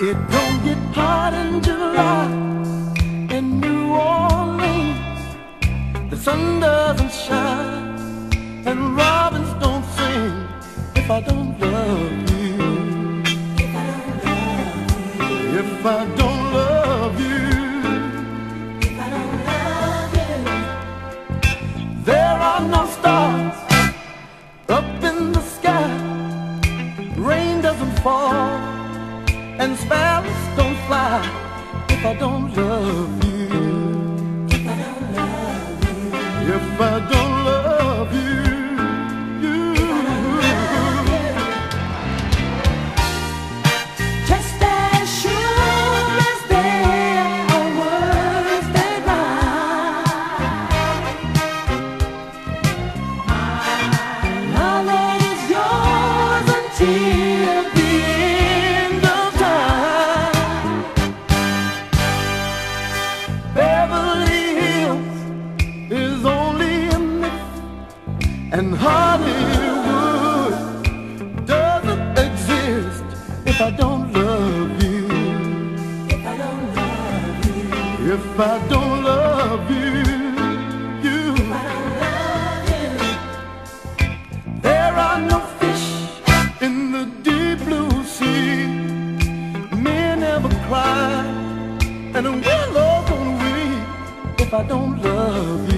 It don't get hot in July in New Orleans. The sun doesn't shine and robins don't sing if I don't love you. If I don't love you. If I don't love you. There are no stars and sparrows don't fly if I don't love you. If I don't love you. You. Just as sure as there are words that my love is yours until and Hollywood doesn't exist if I don't love you. If I don't love you. If I don't love you. you. There are no fish in the deep blue sea. Men never cry, and a willow don't weep if I don't love you.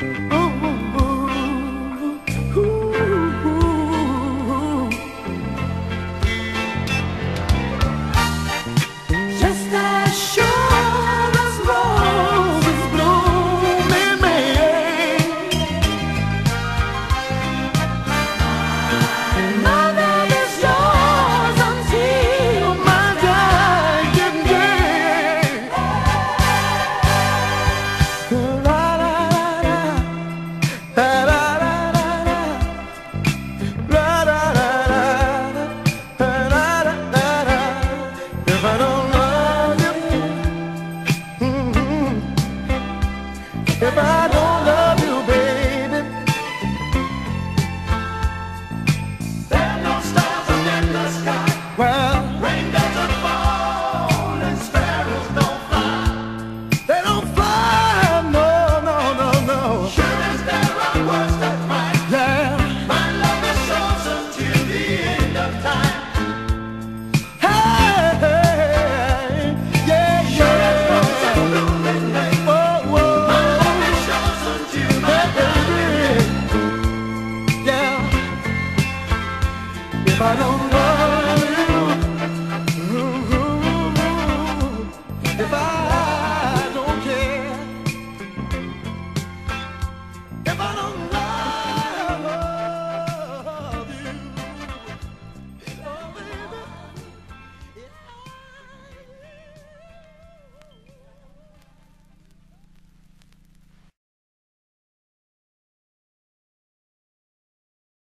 Ooh.